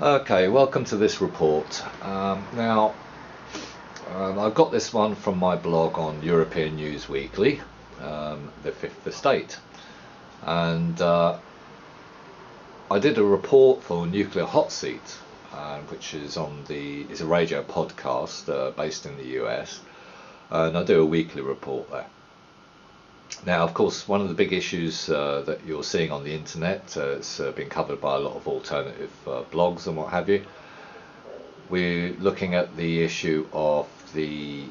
Okay, welcome to this report. Um, now, um, I've got this one from my blog on European News Weekly, um, the Fifth Estate, and uh, I did a report for Nuclear Hotseat, uh, which is on the is a radio podcast uh, based in the US, and I do a weekly report there. Now, of course, one of the big issues uh, that you're seeing on the internet, uh, it's uh, been covered by a lot of alternative uh, blogs and what have you. We're looking at the issue of the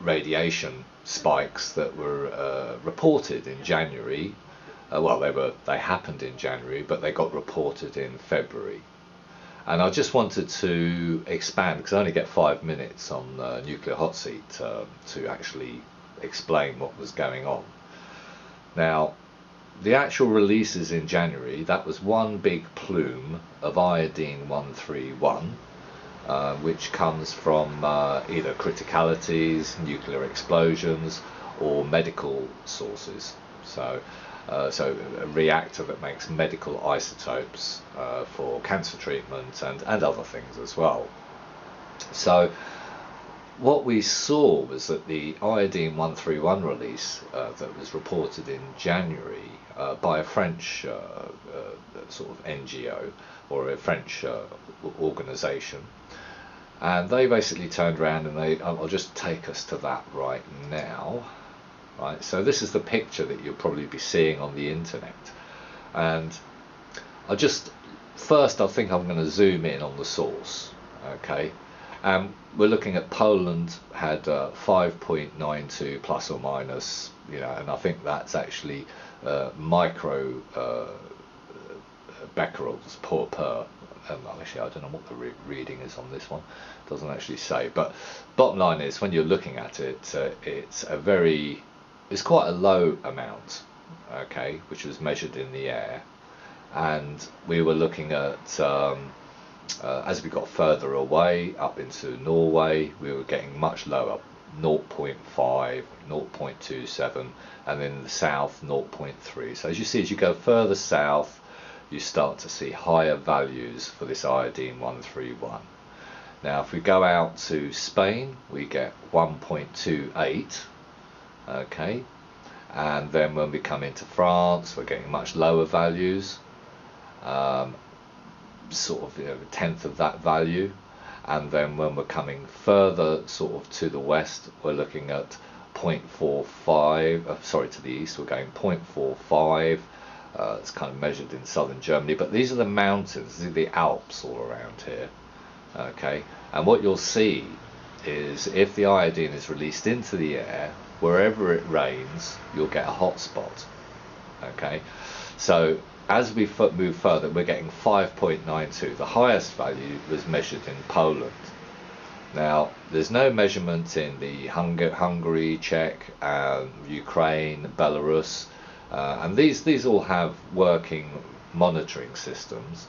radiation spikes that were uh, reported in January. Uh, well, they were they happened in January, but they got reported in February. And I just wanted to expand because I only get five minutes on Nuclear Hotseat to actually explain what was going on. Now, the actual releases in January, that was one big plume of iodine 131, uh, which comes from uh, either criticalities, nuclear explosions, or medical sources. So, uh, so a reactor that makes medical isotopes uh, for cancer treatment and, and other things as well. So what we saw was that the iodine 131 release uh, that was reported in January uh, by a French uh, uh sort of NGO or a French uh, organization, and they basically turned around and they, I'll just take us to that right now. Right, so this is the picture that you'll probably be seeing on the internet, and I just first I think I'm going to zoom in on the source. Okay, um, we're looking at Poland had uh, 5.92 plus or minus, you know, and I think that's actually uh, micro uh, becquerels per per. Um, actually, I don't know what the re- reading is on this one. It doesn't actually say. But bottom line is, when you're looking at it, uh, it's a very, it's quite a low amount, okay, which was measured in the air, and we were looking at. Um, uh, as we got further away up into Norway, we were getting much lower 0.5, 0.27, and then the south 0.3. So as you see, as you go further south, you start to see higher values for this iodine 131. Now, if we go out to Spain, we get 1.28, okay, and then when we come into France, we're getting much lower values. Um, sort of you know, a tenth of that value. And then when we're coming further sort of to the west, we're looking at 0.45, uh, sorry, to the east, we're going 0.45. Uh, it's kind of measured in southern Germany, but these are the mountains, these are the Alps all around here. Okay, and what you'll see is if the iodine is released into the air, wherever it rains, you'll get a hot spot. Okay, so as we move further, we're getting 5.92. The highest value was measured in Poland. Now, there's no measurement in the Hung- Hungary, Czech, um, Ukraine, Belarus, uh, and these these all have working monitoring systems.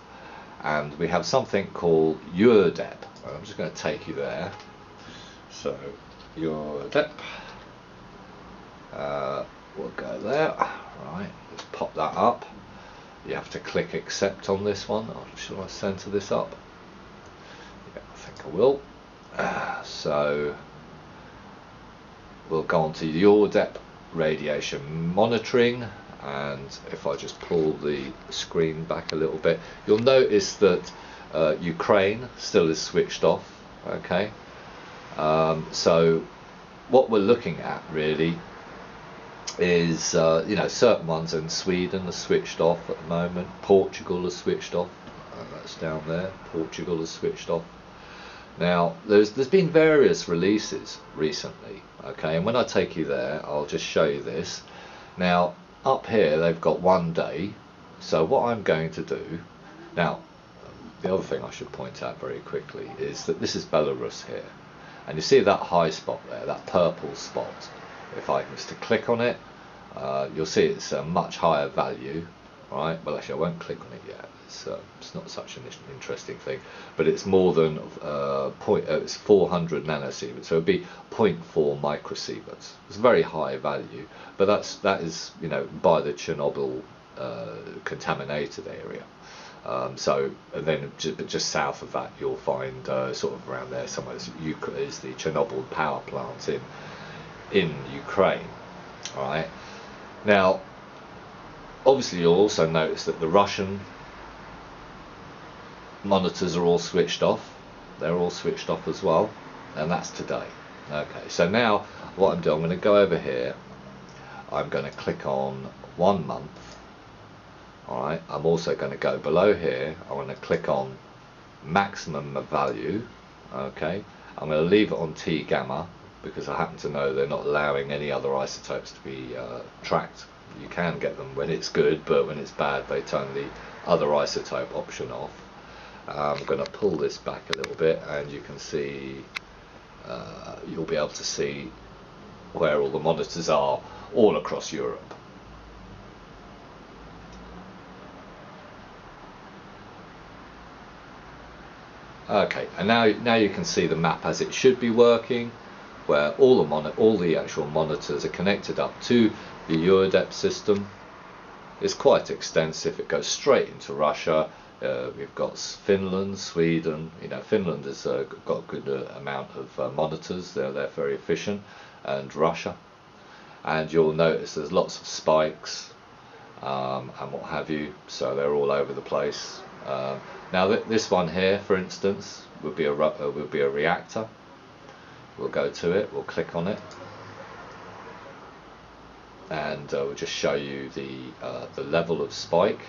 And we have something called EURDEP. I'm just going to take you there. So, EURDEP. Uh, we'll go there. Right, let's pop that up you have to click accept on this one. Oh, should I center this up? Yeah, I think I will. Uh, so we'll go on to EURDEP radiation monitoring and if I just pull the screen back a little bit you'll notice that uh, Ukraine still is switched off okay um, so what we're looking at really is uh, you know certain ones in Sweden are switched off at the moment. Portugal is switched off. Uh, that's down there. Portugal is switched off. Now there's there's been various releases recently. Okay, and when I take you there, I'll just show you this. Now up here they've got one day. So what I'm going to do now. The other thing I should point out very quickly is that this is Belarus here, and you see that high spot there, that purple spot if I was to click on it, uh, you'll see it's a much higher value, right? Well, actually, I won't click on it yet. It's, uh, it's not such an interesting thing, but it's more than uh, point. Uh, it's 400 nanosieverts, so it'd be 0.4 microsieverts. It's very high value, but that's that is you know by the Chernobyl uh, contaminated area. Um, so and then just, just, south of that you'll find uh, sort of around there somewhere is, is the Chernobyl power plant in in Ukraine. All right. Now, obviously you'll also notice that the Russian monitors are all switched off. They're all switched off as well, and that's today. Okay. So now what I'm doing, I'm going to go over here. I'm going to click on one month Alright, I'm also going to go below here, I want to click on maximum value, okay, I'm going to leave it on T gamma because I happen to know they're not allowing any other isotopes to be uh, tracked. You can get them when it's good, but when it's bad they turn the other isotope option off. I'm going to pull this back a little bit and you can see, uh, you'll be able to see where all the monitors are all across Europe. Okay, and now now you can see the map as it should be working, where all the all the actual monitors are connected up to the EURDEP system. It's quite extensive. It goes straight into Russia. Uh, we've got Finland, Sweden. You know, Finland has uh, got a good uh, amount of uh, monitors. They're they're very efficient, and Russia. And you'll notice there's lots of spikes um, and what have you. So they're all over the place. Um, now th this one here, for instance, would be a uh, would be a reactor. We'll go to it. We'll click on it, and uh, we'll just show you the uh, the level of spike.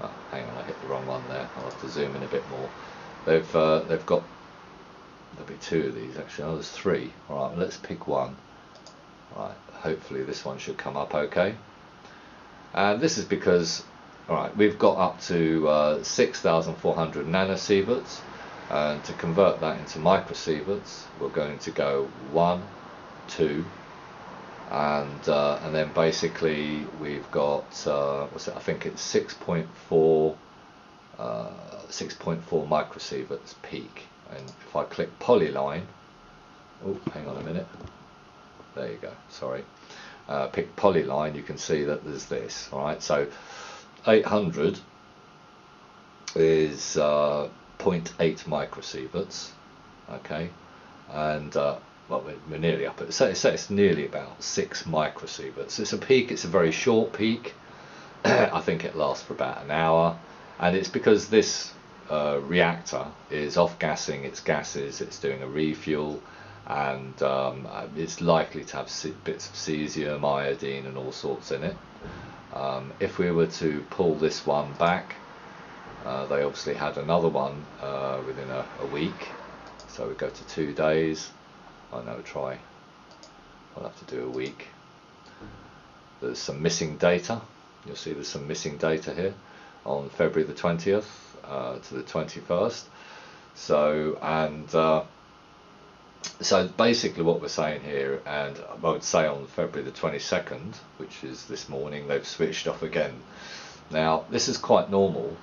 Oh, hang on, I hit the wrong one there. I'll have to zoom in a bit more. They've uh, they've got there'll be two of these actually. Oh, there's three. All right, let's pick one. All right, hopefully this one should come up okay. And this is because Alright, we've got up to uh, 6,400 nanosieverts and to convert that into microsieverts we're going to go 1, 2 and uh, and then basically we've got uh, what's it, I think it's 6.4 uh, 6.4 microsieverts peak. And if I click polyline oh hang on a minute. There you go sorry. Uh, pick polyline you can see that there's this alright so 800 is uh, 0.8 microsieverts, okay, and uh, well, we're, nearly up say, say it's nearly about six microsieverts. It's a peak. It's a very short peak. I think it lasts for about an hour, and it's because this uh, reactor is off gassing its gases. It's doing a refuel, and um, it's likely to have bits of cesium, iodine, and all sorts in it. Um, if we were to pull this one back, uh, they obviously had another one uh, within a, a, week. So we go to two days. I know, try. We'll have to do a week. There's some missing data. You'll see there's some missing data here on February the 20th uh, to the 21st. So, and uh, so basically what we're saying here, and I would say on February the 22nd, which is this morning, they've switched off again. Now, this is quite normal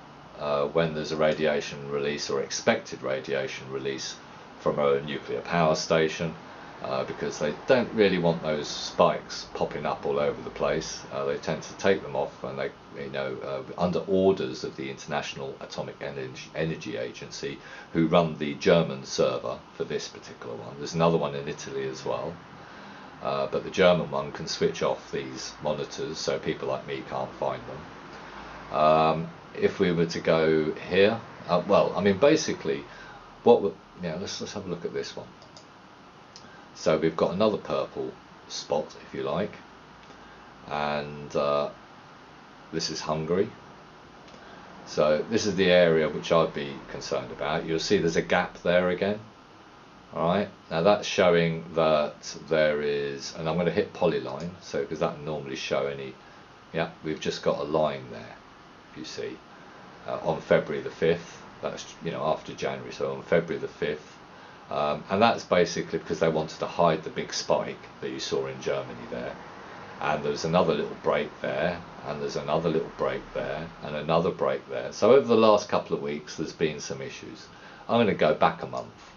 uh, when there's a radiation release or expected radiation release from a nuclear power station uh, because they don't really want those spikes popping up all over the place. Uh, they tend to take them off, and they, you know, uh, under orders of the International Atomic Energy, Energy Agency, who run the German server for this particular one. There's another one in Italy as well. Uh, but the German one can switch off these monitors so people like me can't find them. Um, if we were to go here, uh, well, I mean, basically, what would, yeah, let's, let's have a look at this one. So we've got another purple spot, if you like, and uh, this is Hungary. So this is the area which I'd be concerned about. You'll see there's a gap there again. Alright, now that's showing that there is, and I'm going to hit polyline, so because that normally show any, yeah, we've just got a line there, you see, uh, on February the 5th, that's, you know, after January, so on February the 5th, um, and that's basically because they wanted to hide the big spike that you saw in Germany there. And there's another little break there, and there's another little break there, and another break there. So over the last couple of weeks, there's been some issues. I'm going to go back a month.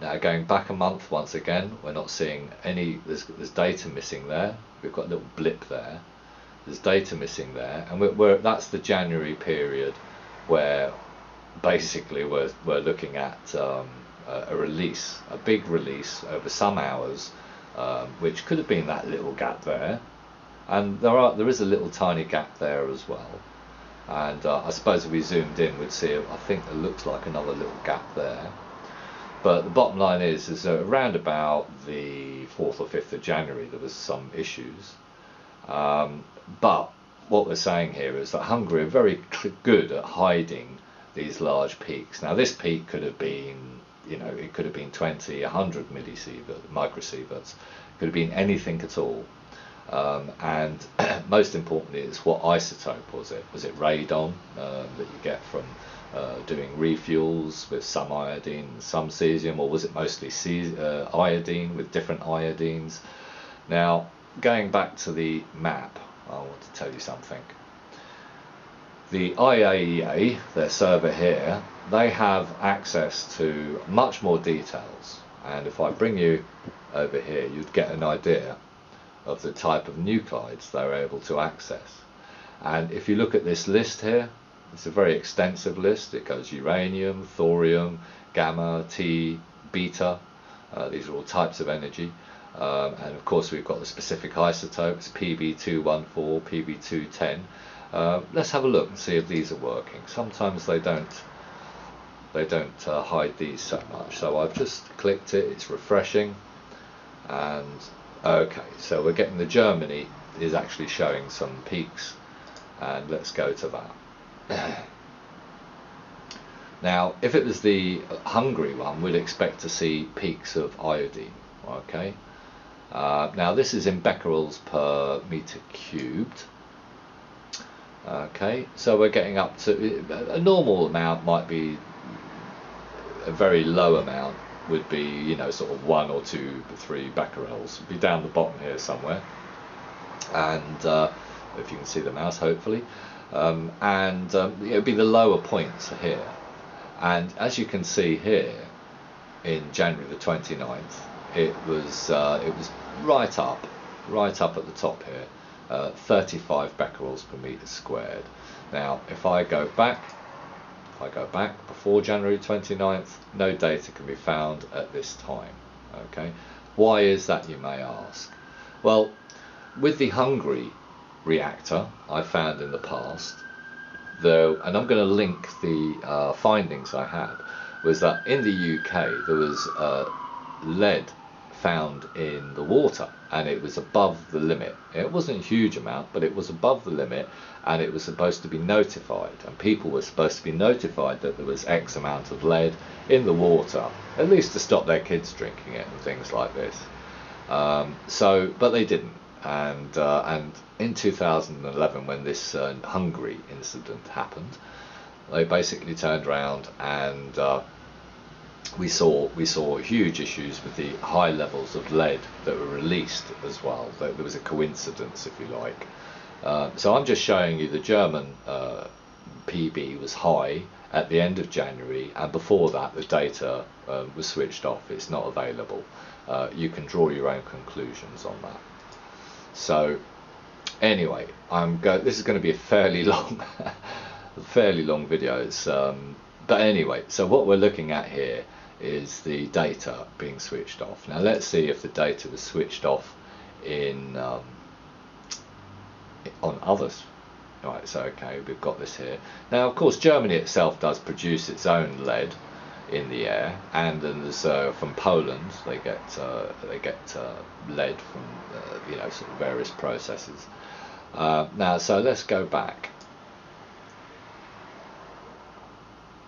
Now going back a month once again, we're not seeing any, there's, there's data missing there. We've got a little blip there. There's data missing there, and we're, we're, that's the January period where basically we're, we're looking at um, a, a, release, a big release over some hours, um, which could have been that little gap there, and there are there is a little tiny gap there as well. And uh, I suppose if we zoomed in, we'd see. I think it looks like another little gap there. But the bottom line is, is around about the 4th or 5th of January, there was some issues. Um, but what we're saying here is that Hungary are very good at hiding these large peaks. Now, this peak could have been, you know, it could have been 20, 100 millisieverts, microsieverts. It could have been anything at all. Um, and most importantly is what isotope was it? Was it radon uh, that you get from uh, doing refuels with some iodine some cesium, or was it mostly uh, iodine with different iodines? Now, going back to the map, I want to tell you something. The IAEA, their server here, they have access to much more details. And if I bring you over here, you'd get an idea of the type of nuclides they're able to access. And if you look at this list here, it's a very extensive list. It goes uranium, thorium, gamma, T, beta. Uh, these are all types of energy. Um, and of course we've got the specific isotopes, PB214, PB210. Uh, let's have a look and see if these are working. Sometimes they don't they don't uh, hide these so much. So I've just clicked it, it's refreshing. And okay, so we're getting the Germany is actually showing some peaks. And let's go to that. now, if it was the Hungary one, we'd expect to see peaks of iodine. Okay, uh, now this is in becquerels per meter cubed. Okay, so we're getting up to a normal amount might be a very low amount would be you know sort of one or two, three becquerels. Be down the bottom here somewhere, and uh, if you can see the mouse, hopefully, um, and um, it would be the lower points here. And as you can see here, in January the 29th, it was uh, it was right up, right up at the top here, uh, 35 becquerels per meter squared. Now, if I go back, if I go back before January 29th, no data can be found at this time. Okay, why is that? You may ask. Well, with the Hungary reactor, I found in the past, though, and I'm going to link the uh, findings I had, was that in the UK there was uh, lead found in the water and it was above the limit. It wasn't a huge amount, but it was above the limit and it was supposed to be notified. And people were supposed to be notified that there was X amount of lead in the water, at least to stop their kids drinking it and things like this. Um, so, but they didn't. And uh, and in 2011, when this uh, Hungary incident happened, they basically turned around and uh, we saw we saw huge issues with the high levels of lead that were released as well. There was a coincidence, if you like. Uh, so I'm just showing you the German uh, PB was high at the end of January, and before that the data uh, was switched off. It's not available. Uh, you can draw your own conclusions on that. So anyway, I'm go. This is going to be a fairly long, fairly long video. It's, um, but anyway, so what we're looking at here is the data being switched off. Now let's see if the data was switched off in um, on others. Right, so okay, we've got this here. Now, of course, Germany itself does produce its own lead in the air, and then there's uh, from Poland they get uh, they get uh, lead from uh, you know sort of various processes. Uh, now, so let's go back.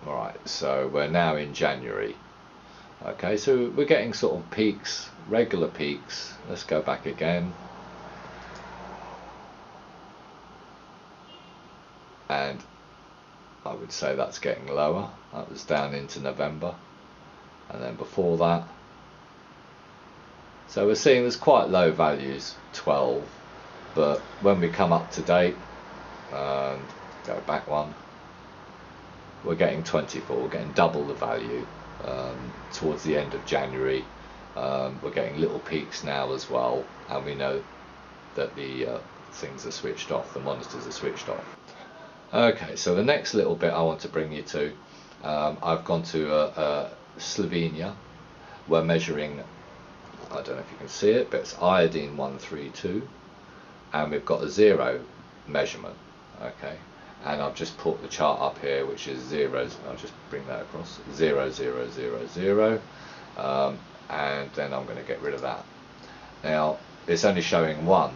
All right, so we're now in January. Okay, so we're getting sort of peaks, regular peaks. Let's go back again. And I would say that's getting lower. That was down into November. And then before that. So we're seeing there's quite low values, 12. But when we come up to date, and go back one, we're getting 24, we're getting double the value um, towards the end of January. Um, we're getting little peaks now as well, and we know that the uh, things are switched off, the monitors are switched off. Okay, so the next little bit I want to bring you to, um, I've gone to uh, uh, Slovenia. We're measuring, I don't know if you can see it, but it's iodine 132, and we've got a zero measurement. Okay, and I've just put the chart up here, which is zeros. I'll just bring that across. Zero, zero, zero, zero, um, and then I'm going to get rid of that. Now it's only showing one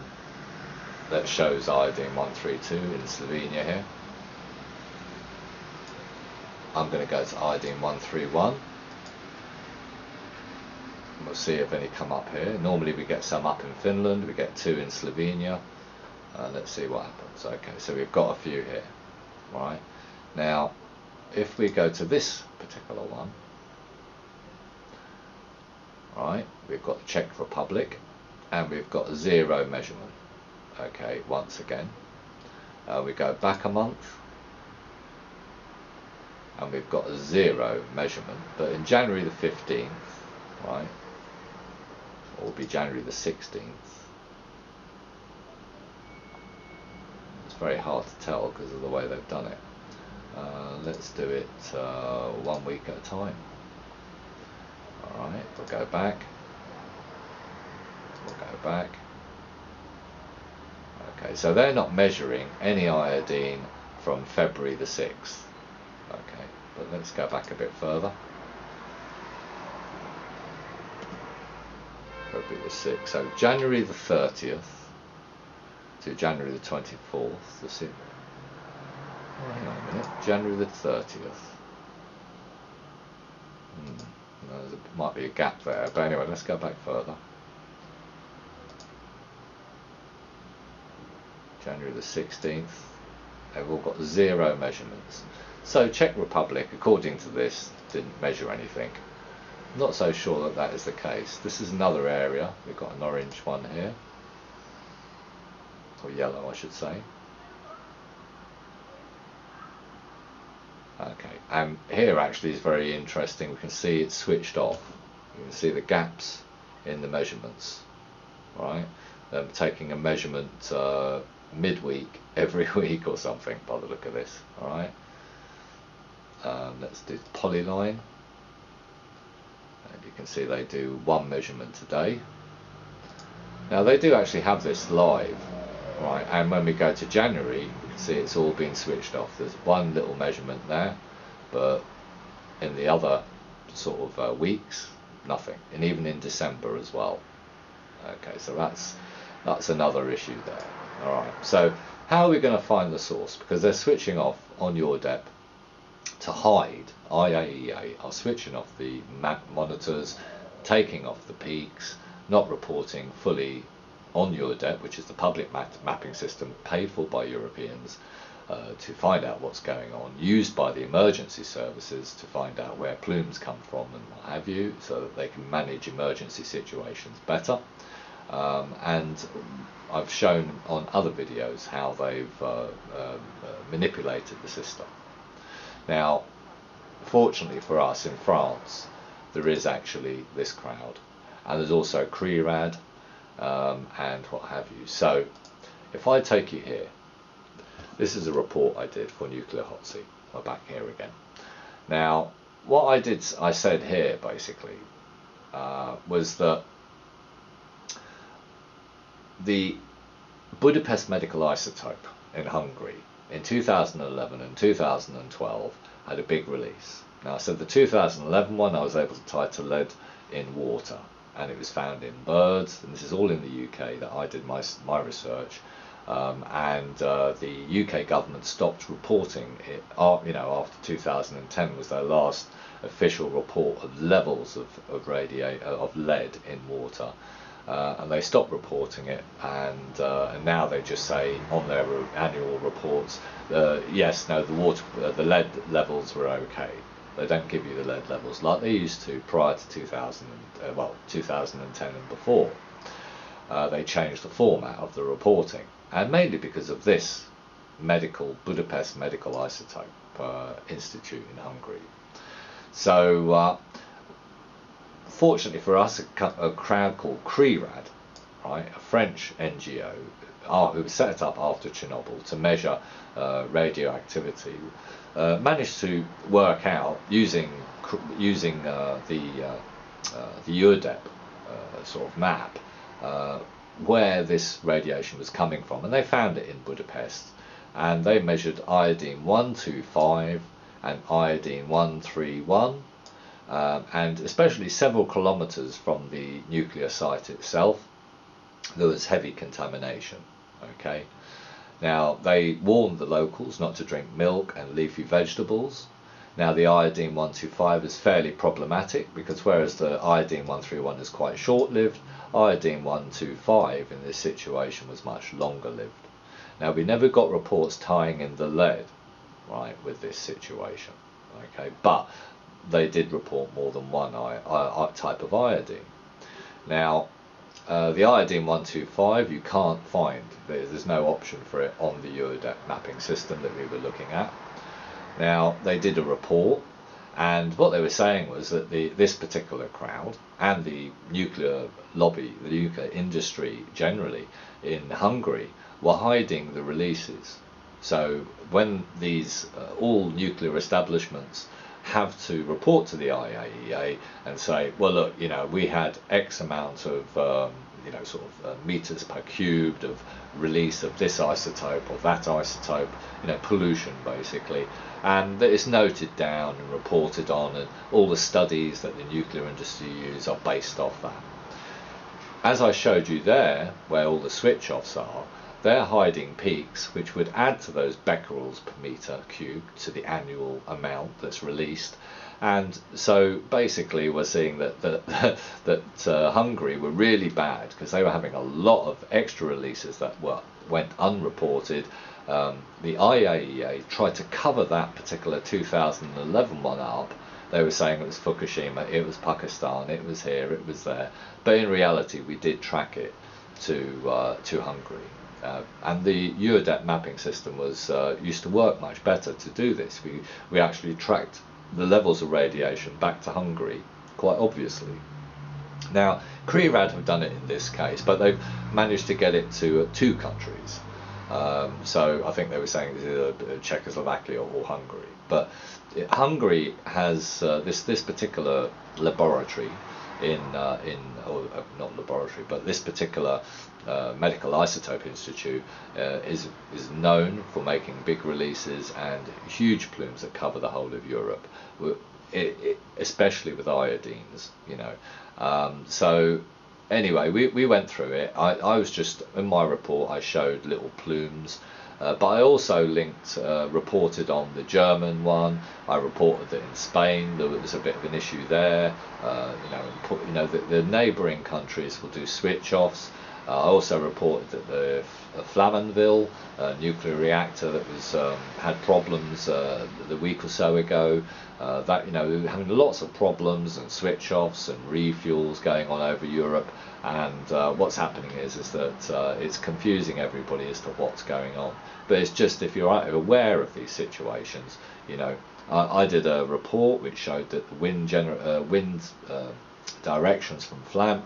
that shows iodine 132 in Slovenia here. I'm going to go to iodine 131. And we'll see if any come up here. Normally we get some up in Finland, we get two in Slovenia. Uh, let's see what happens. Okay, so we've got a few here. Right. Now, if we go to this particular one, right, we've got Czech Republic, and we've got zero measurement. Okay, once again. Uh, we go back a month, and we've got zero measurement. But in January the 15th, right, or will be January the 16th, it's very hard to tell because of the way they've done it. Uh, let's do it uh, one week at a time. Alright, we'll go back. We'll go back. Okay, so they're not measuring any iodine from February the 6th. Okay, but let's go back a bit further. February the 6th. So January the 30th to January the 24th. The si oh, hang on a minute. January the 30th. Hmm. There might be a gap there, but anyway, let's go back further. January the 16th. They've all got zero measurements. So Czech Republic, according to this, didn't measure anything. not so sure that that is the case. This is another area. We've got an orange one here. Or yellow, I should say. Okay, and here actually is very interesting. We can see it's switched off. You can see the gaps in the measurements, right? Um, taking a measurement uh, midweek every week or something by the look of this, all right? Um, let's do polyline. And you can see they do one measurement a day. Now they do actually have this live, right? And when we go to January, you can see it's all been switched off. There's one little measurement there, but in the other sort of uh, weeks, nothing. And even in December as well. Okay, so that's that's another issue there. All right. So how are we going to find the source? Because they're switching off on EURDEP to hide, IAEA are switching off the map monitors, taking off the peaks, not reporting fully on EURDEP, which is the public map mapping system paid for by Europeans, uh, to find out what's going on, used by the emergency services to find out where plumes come from and what have you, so that they can manage emergency situations better. Um, and I've shown on other videos how they've uh, uh, uh manipulated the system. Now, fortunately for us in France, there is actually this crowd, and there's also CRIIRAD um, and what have you. So, if I take you here, this is a report I did for Nuclear Hotseat. We're back here again. Now, what I did, I said here basically, uh, was that the Budapest medical isotope in Hungary in 2011 and 2012 had a big release. Now, so the 2011 one I was able to tie to lead in water, and it was found in birds, and this is all in the UK that I did my, my research. Um, and uh, the UK government stopped reporting it. Uh, you know, after 2010 was their last official report of levels of of, radia- of lead in water uh, and they stopped reporting it, and uh, and now they just say on their annual reports, uh, yes, no, the water, uh, the lead levels were okay. They don't give you the lead levels like they used to prior to 2000, uh, well, 2010 and before. Uh, they changed the format of the reporting, and mainly because of this medical Budapest Medical Isotope Institute in Hungary. So fortunately for us, a, a crowd called CRIIRAD, right, a French NGO, uh, who was set up after Chernobyl to measure uh, radioactivity, uh, managed to work out using using uh, the uh, the EURDEP sort of map where this radiation was coming from, and they found it in Budapest, and they measured iodine 125 and iodine 131. Um, and especially several kilometers from the nuclear site itself, there was heavy contamination. Okay, now they warned the locals not to drink milk and leafy vegetables. Now the iodine 125 is fairly problematic because whereas the iodine 131 is quite short-lived, iodine 125 in this situation was much longer lived. Now we never got reports tying in the lead, right, with this situation. Okay, but they did report more than one type of iodine. Now, uh, the iodine 125 you can't find. There's no option for it on the EURDEP mapping system that we were looking at. Now, they did a report and what they were saying was that the, this particular crowd and the nuclear lobby, the nuclear industry generally in Hungary, were hiding the releases. So when these uh, all nuclear establishments have to report to the IAEA and say, well, look, you know, we had X amount of um, you know, sort of uh, meters per cubed of release of this isotope or that isotope, you know, pollution basically, and that is noted down and reported on, and all the studies that the nuclear industry use are based off that. As I showed you there, where all the switch offs are, they're hiding peaks which would add to those becquerels per meter cubed to the annual amount that's released and so basically, we're seeing that that, that uh, Hungary were really bad because they were having a lot of extra releases that were went unreported. Um, the IAEA tried to cover that particular 2011 one up. They were saying it was Fukushima, it was Pakistan, it was here, it was there. But in reality, we did track it to uh, to Hungary. Uh, and the EURDEP mapping system was uh, used to work much better to do this. We we actually tracked the levels of radiation back to Hungary, quite obviously. Now, CRIIRAD have done it in this case, but they've managed to get it to uh, two countries. Um, so I think they were saying either uh, Czechoslovakia or Hungary. But it, Hungary has uh, this this particular laboratory in uh, in or uh, not laboratory, but this particular uh, medical isotope institute uh, is is known for making big releases and huge plumes that cover the whole of Europe, it, it, especially with iodines. You know, um, so anyway, we, we went through it. I, I was just in my report. I showed little plumes. Uh, but I also linked, uh, reported on the German one. I reported that in Spain there was a bit of an issue there. Uh, you know, you know the, the neighbouring countries will do switch offs. Uh, I also reported that the Flamanville nuclear reactor that was um, had problems uh, the week or so ago. Uh, that you know having lots of problems and switch offs and refuels going on over Europe. And uh, what's happening is is that uh, it's confusing everybody as to what's going on. But it's just if you're aware of these situations, you know. I, did a report which showed that the wind gener- uh, wind directions from Flam-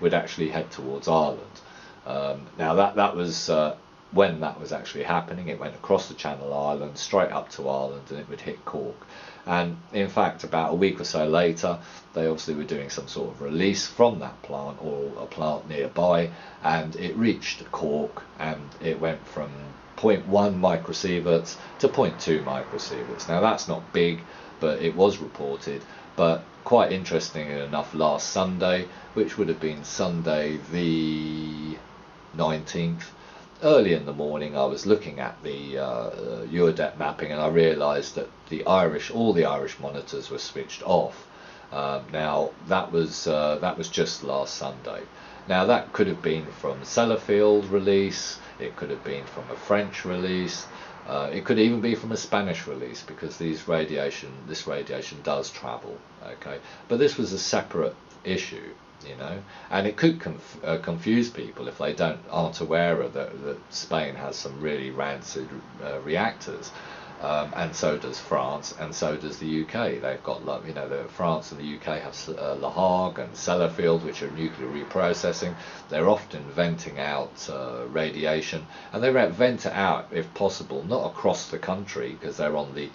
would actually head towards Ireland. Um, now that that was uh, when that was actually happening. It went across the Channel Islands, straight up to Ireland, and it would hit Cork. And in fact, about a week or so later, they obviously were doing some sort of release from that plant or a plant nearby, and it reached Cork, and it went from 0.1 microsieverts to 0.2 microsieverts. Now that's not big, but it was reported. But quite interesting enough, last Sunday, which would have been Sunday the 19th, early in the morning, I was looking at the uh, EURDEP mapping, and I realised that the Irish, all the Irish monitors were switched off. Um, now that was uh, that was just last Sunday. Now that could have been from Sellafield release. It could have been from a French release. Uh, it could even be from a Spanish release because these radiation, this radiation does travel. Okay, but this was a separate issue, you know, and it could conf- uh, confuse people if they don't aren't aware of that, that Spain has some really rancid uh, reactors. Um, and so does France, and so does the UK. They've got, you know, the, France and the UK have uh, Le Hague and Sellafield, which are nuclear reprocessing. They're often venting out uh, radiation, and they vent it out, if possible, not across the country because they're on the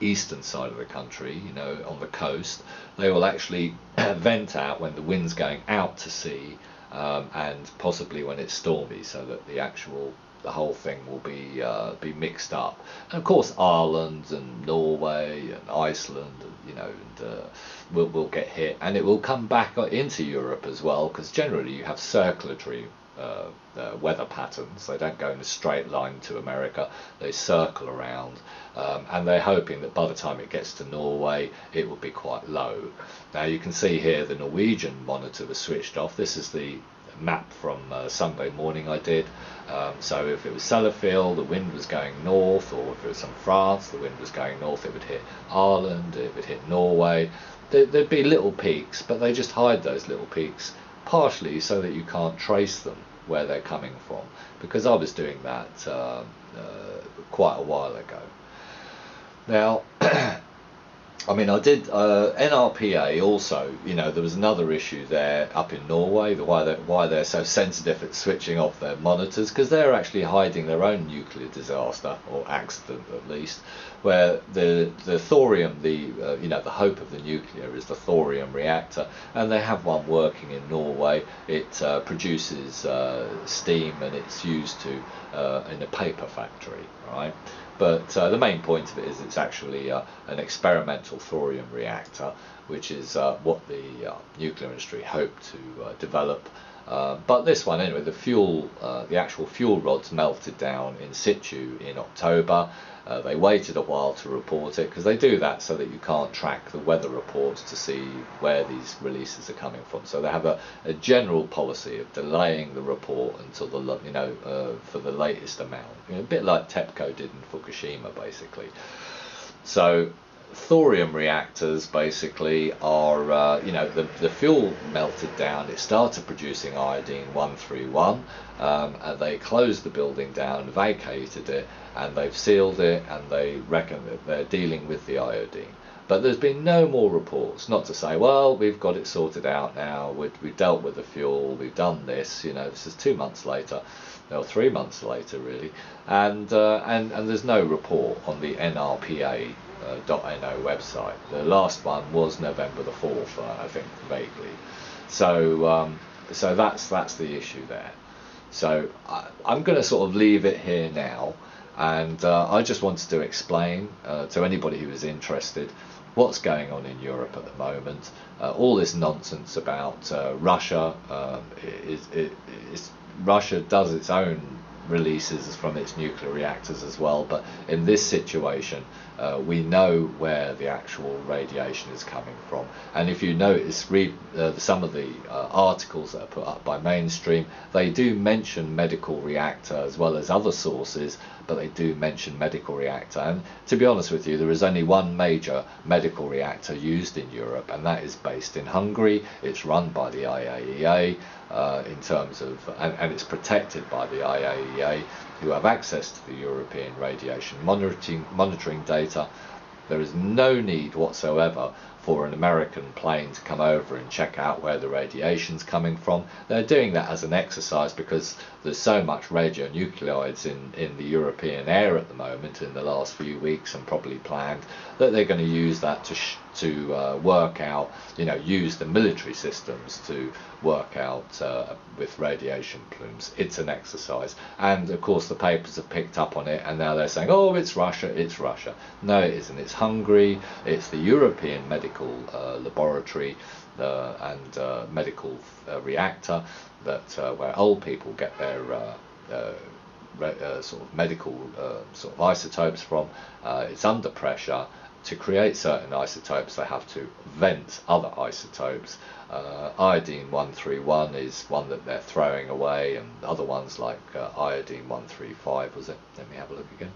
eastern side of the country, you know, on the coast. They will actually vent out when the wind's going out to sea, um, and possibly when it's stormy, so that the actual the whole thing will be uh, be mixed up. And of course, Ireland and Norway and Iceland, you know, and, uh, will will get hit, and it will come back into Europe as well, because generally you have circulatory. Uh, uh, weather patterns. They don't go in a straight line to America. They circle around, um, and they're hoping that by the time it gets to Norway, it will be quite low. Now you can see here the Norwegian monitor was switched off. This is the map from uh, Sunday morning I did. Um, so if it was Sellafield, the wind was going north, or if it was from France, the wind was going north, it would hit Ireland, it would hit Norway. There, would be little peaks, but they just hide those little peaks, partially so that you can't trace them where they're coming from, because I was doing that uh, uh, quite a while ago. Now, I mean, I did uh, NRPA also. You know, there was another issue there up in Norway. Why they're, why they're so sensitive at switching off their monitors because they're actually hiding their own nuclear disaster or accident at least, where the the thorium, the uh, you know the hope of the nuclear is the thorium reactor, and they have one working in Norway. It uh, produces uh, steam and it's used to uh, in a paper factory, right? But uh, the main point of it is it's actually uh, an experimental thorium reactor, which is uh, what the uh, nuclear industry hoped to uh, develop. Uh, but this one, anyway, the fuel, the actual fuel rods melted down in situ in October. Uh, they waited a while to report it because they do that so that you can't track the weather reports to see where these releases are coming from. So they have a, a general policy of delaying the report until the you know uh, for the latest amount, you know, a bit like TEPCO did in Fukushima, basically. So thorium reactors basically are, uh, you know, the, the fuel melted down, it started producing iodine 131, um, and they closed the building down, vacated it, and they've sealed it, and they reckon that they're dealing with the iodine. But there's been no more reports, not to say, well, we've got it sorted out now, we have dealt with the fuel, we've done this, you know, this is two months later, or three months later, really, and, uh, and, and there's no report on the NRPA uh, .no website. The last one was November the 4th, uh, I think, vaguely. So, um, so that's that's the issue there. So I, am going to sort of leave it here now, and uh, I just wanted to explain uh, to anybody who is interested what's going on in Europe at the moment. Uh, all this nonsense about uh, Russia um, is, is Russia does its own releases from its nuclear reactors as well. But in this situation, uh, we know where the actual radiation is coming from. And if you notice, read uh, some of the uh, articles that are put up by mainstream, they do mention medical reactor as well as other sources, but they do mention medical reactor. And to be honest with you, there is only one major medical reactor used in Europe, and that is based in Hungary. It's run by the IAEA. Uh, in terms of, and, and, it's protected by the IAEA, who have access to the European radiation monitoring, monitoring data. There is no need whatsoever for an American plane to come over and check out where the radiation's coming from. They're doing that as an exercise because there's so much radionuclides in, in the European air at the moment in the last few weeks and probably planned that they're going to use that to to uh, work out, you know, use the military systems to work out uh, with radiation plumes. It's an exercise. And of course, the papers have picked up on it and now they're saying, oh, it's Russia, it's Russia. No, it isn't. It's Hungary, it's the European Medical uh, Laboratory. Uh, and uh, medical uh, reactor that where old people get their sort of medical sort of isotopes from. It's under pressure, to create certain isotopes, they have to vent other isotopes. Uh, iodine 131 is one that they're throwing away, and other ones like uh, iodine 135 was it? Let me have a look again.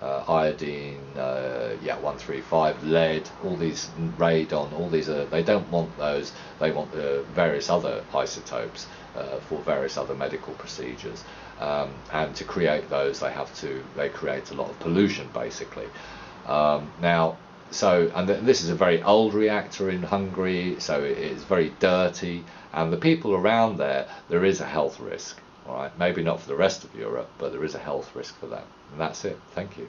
Uh, iodine, uh, yeah, 135, lead, all these radon, all these are, they don't want those, they want the various other isotopes uh, for various other medical procedures. Um, and to create those, they have to they create a lot of pollution, basically. Um, now, so and th- this is a very old reactor in Hungary, so it is very dirty, and the people around there, there is a health risk. All right, maybe not for the rest of Europe, but there is a health risk for them. And that's it. Thank you.